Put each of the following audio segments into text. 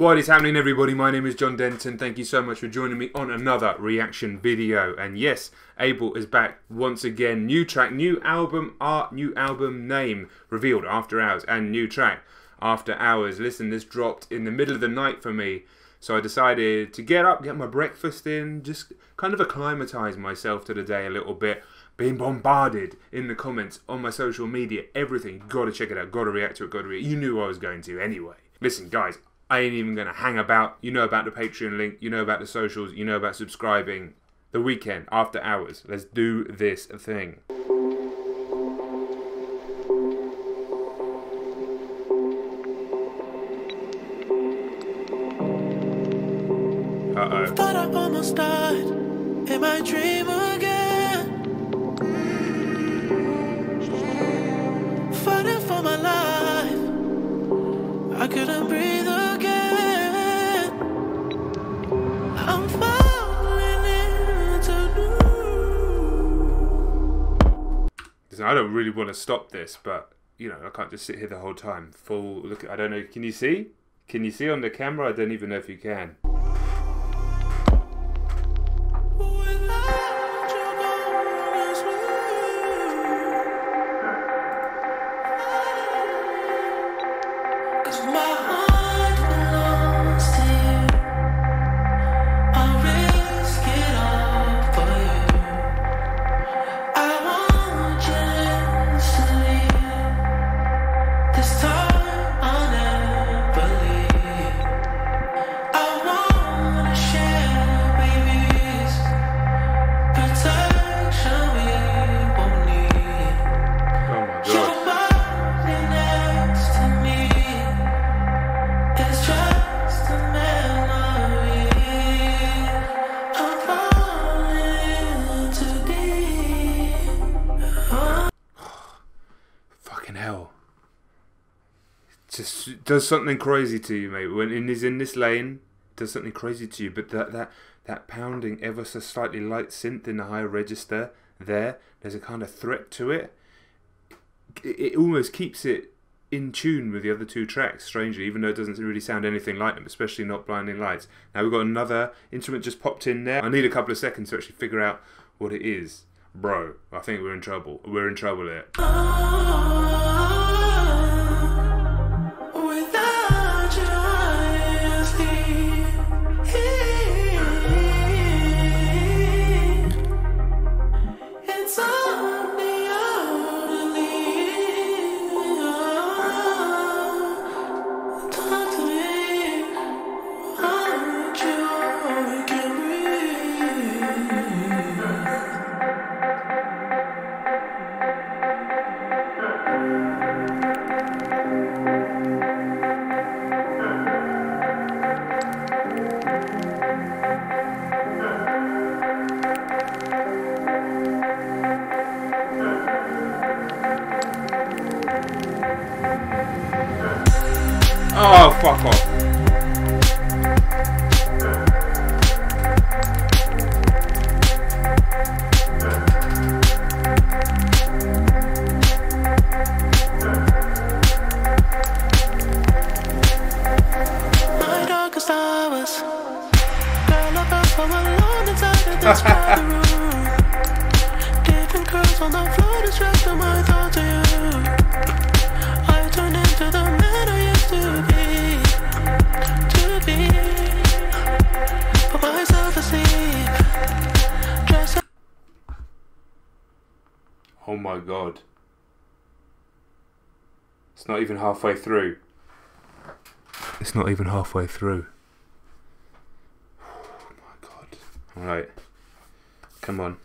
What is happening everybody? My name is Jon Denton. Thank you so much for joining me on another reaction video. And yes, Abel is back once again. New track, new album art, new album name revealed after hours and new track after hours. Listen, this dropped in the middle of the night for me. So I decided to get up, get my breakfast in, just kind of acclimatize myself to the day a little bit. Being bombarded in the comments on my social media, everything. Gotta check it out, gotta react to it, gotta react. You knew I was going to anyway. Listen, guys, I ain't even going to hang about. You know about the Patreon link, you know about the socials, you know about subscribing. The Weeknd, after hours. Let's do this thing. Uh oh. Thought I almost died in my dream again. Fighting for my life, I couldn't breathe I don't really want to stop this, but you know, I can't just sit here the whole time. Full look. I don't know. Can you see? Can you see on the camera? I don't even know if you can. Does something crazy to you, mate. When is in this lane, does something crazy to you. But that that that pounding ever so slightly light synth in the higher register there, there's a kind of threat to it. It, it almost keeps it in tune with the other two tracks, strangely, even though it doesn't really sound anything like them, especially not Blinding Lights. Now we've got another instrument just popped in there. I need a couple of seconds to actually figure out what it is. Bro, I think we're in trouble. We're in trouble here. Oh. Fuck off. Oh my god. It's not even halfway through. It's not even halfway through. Oh my god. Alright. Come on.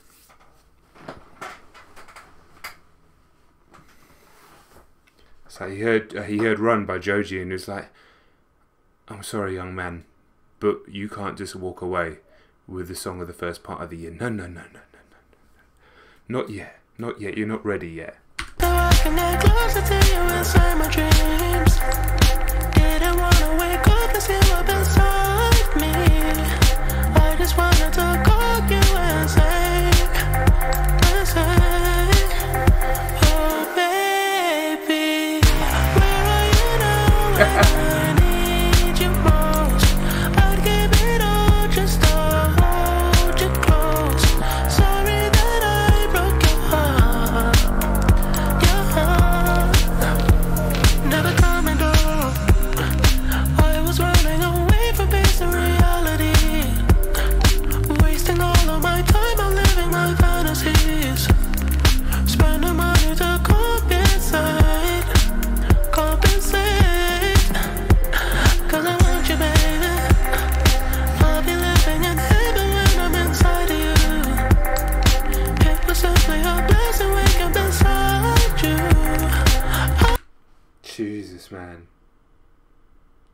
So he heard uh, he heard "Run" by Joji and he was like, "I'm sorry, young man, but you can't just walk away with the song of the first part of the year. No, no, no, no, no, no, no. Not yet. Not yet. You're not ready yet."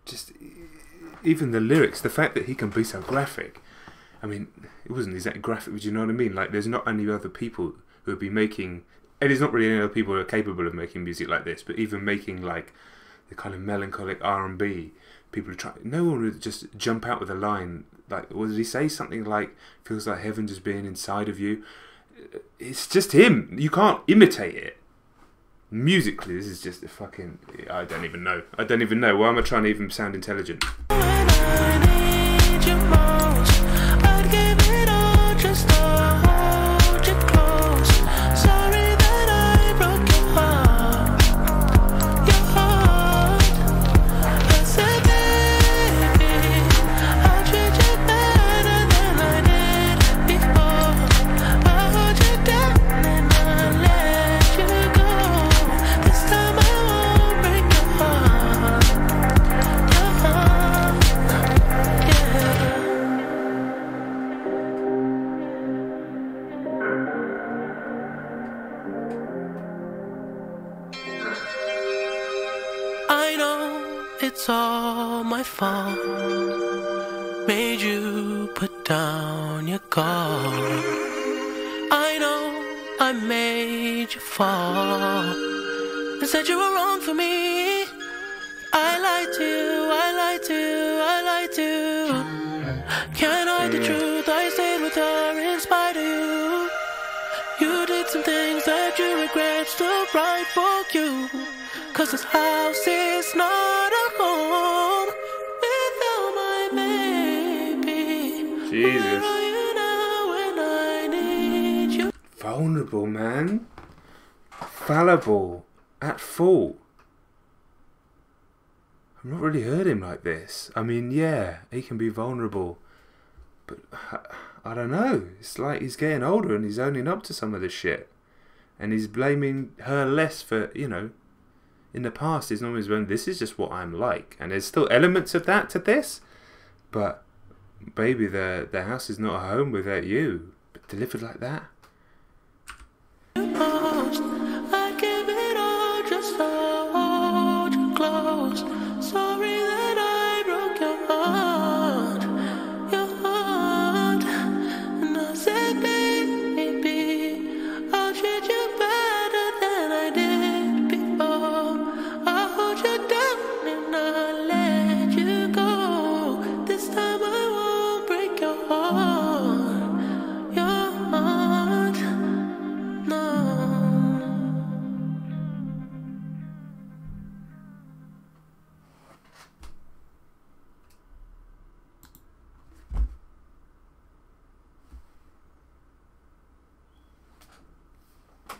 Just even the lyrics, the fact that he can be so graphic. I mean, it wasn't exactly graphic, but you know what I mean? Like, there's not any other people who would be making, and there's not really any other people who are capable of making music like this, but even making like the kind of melancholic R and B. People are trying. No one would just jump out with a line like, what did he say? Something like, "Feels like heaven just being inside of you." It's just him. You can't imitate it. Musically, this is just a fucking. I don't even know. I don't even know. Why am I trying to even sound intelligent? Down your guard. I know I made you fall. And said you were wrong for me. I lied to you, I lied to you, I lied to you. Can't hide the truth, I stayed with her in spite of you. You did some things that you regret, still right for you. Cause this house is not a home without my baby. Jesus. Vulnerable, man. Fallible. At fault. I've not really heard him like this. I mean, yeah, he can be vulnerable. But I, I don't know. It's like he's getting older and he's owning up to some of this shit. And he's blaming her less for, you know, in the past he's always been, this is just what I'm like. And there's still elements of that to this. But, baby, the, the house is not a home without you. But delivered like that?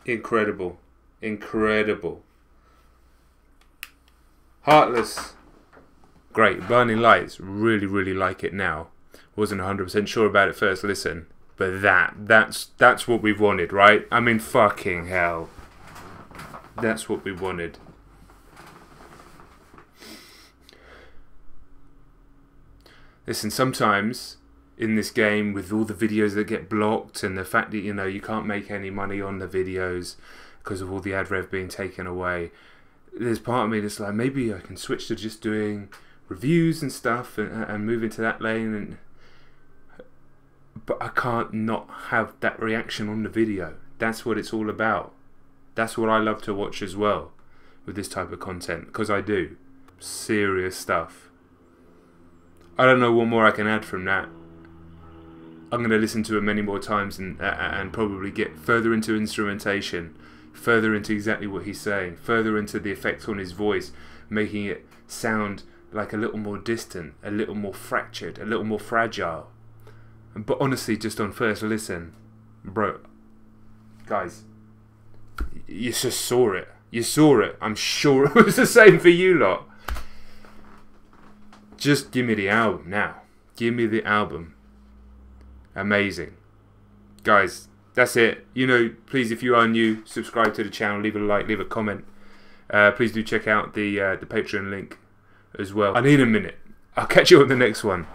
Incredible. Incredible. Heartless. Great. Burning Lights. Really, really like it now. Wasn't 100% sure about it first listen. But that, that's, that's what we've wanted, right? I mean, fucking hell. That's what we wanted. Listen, sometimes in this game with all the videos that get blocked and the fact that you know you can't make any money on the videos because of all the ad rev being taken away. There's part of me that's like maybe I can switch to just doing reviews and stuff and, and move into that lane and but I can't not have that reaction on the video. That's what it's all about. That's what I love to watch as well with this type of content because I do. Serious stuff. I don't know what more I can add from that I'm going to listen to it many more times and uh, and probably get further into instrumentation, further into exactly what he's saying, further into the effects on his voice, making it sound like a little more distant, a little more fractured, a little more fragile. But honestly, just on first listen, bro, guys, you just saw it. You saw it. I'm sure it was the same for you lot. Just give me the album now. Give me the album amazing. Guys that's it. You know please if you are new subscribe to the channel leave a like leave a comment. Uh, please do check out the uh, the patreon link as well. I need a minute. I'll catch you on the next one